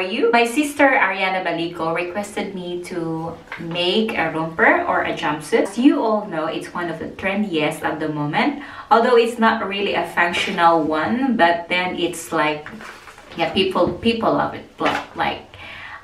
You my sister Ariana Balico requested me to make a romper or a jumpsuit. As you all know, it's one of the trendiest at the moment. Although it's not really a functional one, but then it's like, yeah, people people love it. Like,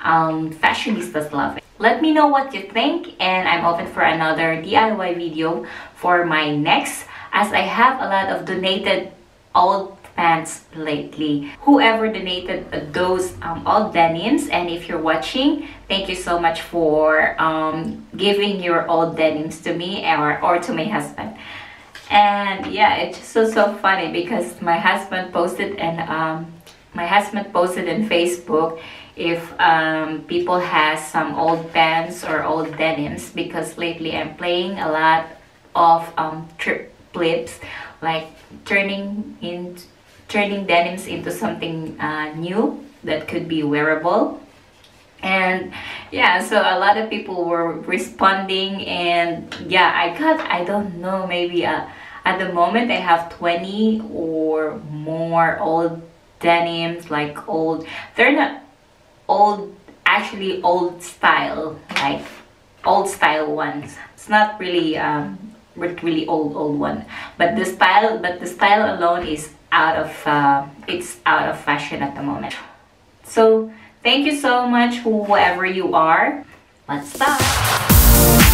um, fashionistas love it. Let me know what you think and I'm open for another DIY video for my next as I have a lot of donated old pants lately. Whoever donated those um, old denims and if you're watching, thank you so much for um, giving your old denims to me or, or to my husband. And yeah, it's just so, so funny because my husband posted and um, my husband posted in Facebook if um, people has some old pants or old denims because lately I'm playing a lot of um, thrift flips like turning in turning denims into something uh, new that could be wearable. And yeah so a lot of people were responding and yeah I got I don't know maybe uh, at the moment I have 20 or more old denims like old they're not old actually old style like old style ones. It's not really um really old old one. But the style but the style alone is out of uh, it's out of fashion at the moment. So thank you so much whoever you are. Let's start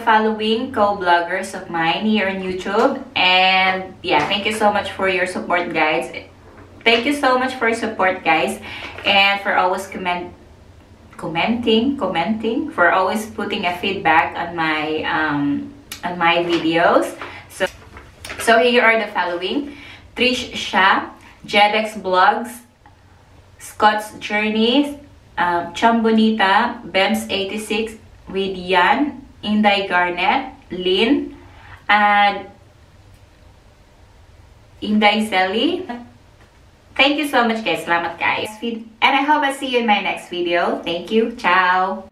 following co-bloggers of mine here on YouTube. And yeah, thank you so much for your support, guys. Thank you so much for your support, guys. And for always comment commenting, commenting, for always putting a feedback on my um, on my videos. So, so here are the following. Trish Shah, Jedex Blogs, Scott's Journeys, um, Chambonita, Bems86, with Yan, Inday Garnet, Lynn, and Inday Zelly. Thank you so much guys. Salamat guys. And I hope I see you in my next video. Thank you. Ciao.